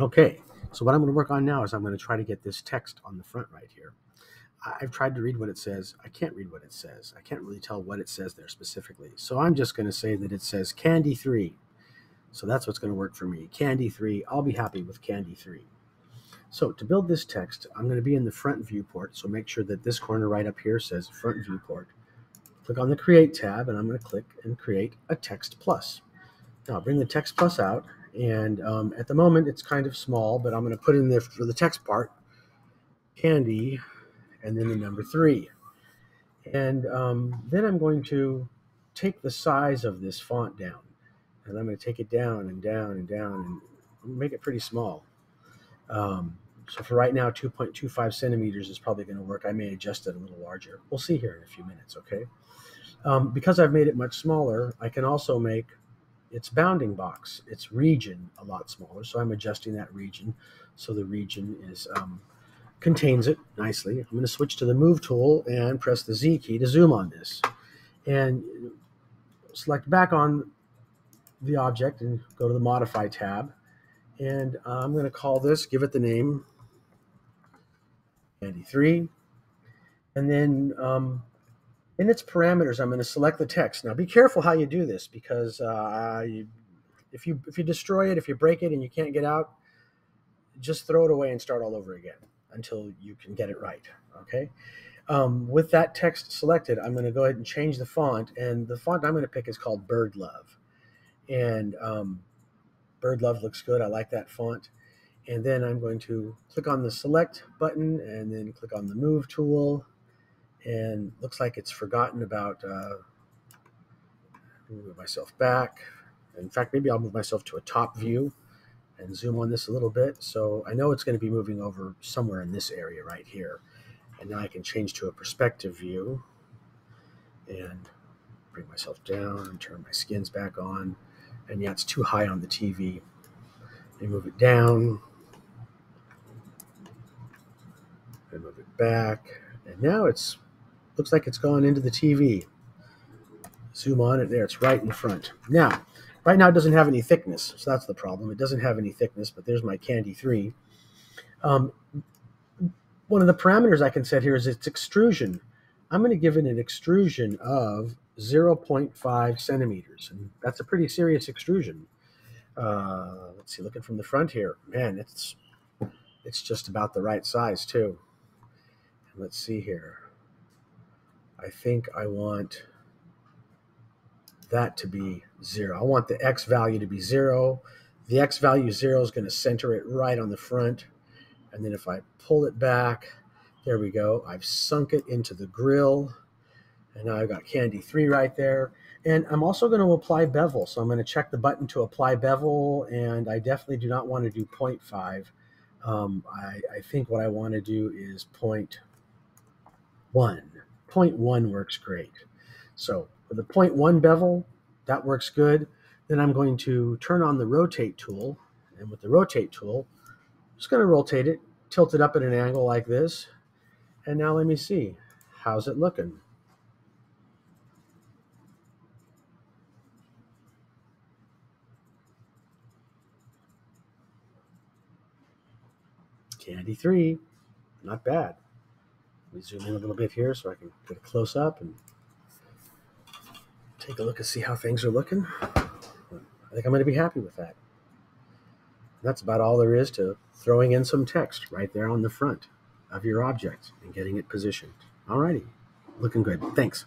Okay, so what I'm going to work on now is I'm going to try to get this text on the front right here. I've tried to read what it says. I can't read what it says. I can't really tell what it says there specifically. So I'm just going to say that it says Candy 3. So that's what's going to work for me. Candy 3. I'll be happy with Candy 3. So to build this text, I'm going to be in the front viewport. So make sure that this corner right up here says front viewport. Click on the Create tab, and I'm going to click and create a text plus. Now bring the text plus out and um, at the moment, it's kind of small, but I'm going to put in there for the text part candy and then the number three. And um, then I'm going to take the size of this font down. And I'm going to take it down and down and down and make it pretty small. Um, so for right now, 2.25 centimeters is probably going to work. I may adjust it a little larger. We'll see here in a few minutes, okay? Um, because I've made it much smaller, I can also make its bounding box, its region, a lot smaller. So I'm adjusting that region so the region is um, contains it nicely. I'm going to switch to the Move tool and press the Z key to zoom on this. And select back on the object and go to the Modify tab. And I'm going to call this, give it the name Candy 3. And then um, in its parameters, I'm going to select the text. Now, be careful how you do this because uh, you, if you if you destroy it, if you break it, and you can't get out, just throw it away and start all over again until you can get it right. Okay. Um, with that text selected, I'm going to go ahead and change the font, and the font I'm going to pick is called Bird Love, and um, Bird Love looks good. I like that font. And then I'm going to click on the Select button, and then click on the Move tool and looks like it's forgotten about. Uh, move myself back. In fact, maybe I'll move myself to a top view and zoom on this a little bit. So I know it's going to be moving over somewhere in this area right here. And now I can change to a perspective view and bring myself down and turn my skins back on. And yeah, it's too high on the TV. And move it down and move it back. And now it's Looks like it's gone into the TV. Zoom on it there. It's right in front. Now, right now it doesn't have any thickness, so that's the problem. It doesn't have any thickness, but there's my Candy 3. Um, one of the parameters I can set here is its extrusion. I'm going to give it an extrusion of 0.5 centimeters, and that's a pretty serious extrusion. Uh, let's see, looking from the front here, man, it's it's just about the right size too. Let's see here. I think I want that to be zero. I want the X value to be zero. The X value zero is going to center it right on the front. And then if I pull it back, there we go. I've sunk it into the grill. And now I've got Candy 3 right there. And I'm also going to apply bevel. So I'm going to check the button to apply bevel. And I definitely do not want to do 0.5. Um, I, I think what I want to do is 0.1. 0.1 works great. So for the 0.1 bevel, that works good. Then I'm going to turn on the rotate tool. And with the rotate tool, I'm just going to rotate it, tilt it up at an angle like this. And now let me see. How's it looking? Candy 3. Not bad. Let me zoom in a little bit here so I can get a close up and take a look and see how things are looking. I think I'm going to be happy with that. That's about all there is to throwing in some text right there on the front of your object and getting it positioned. Alrighty, looking good. Thanks.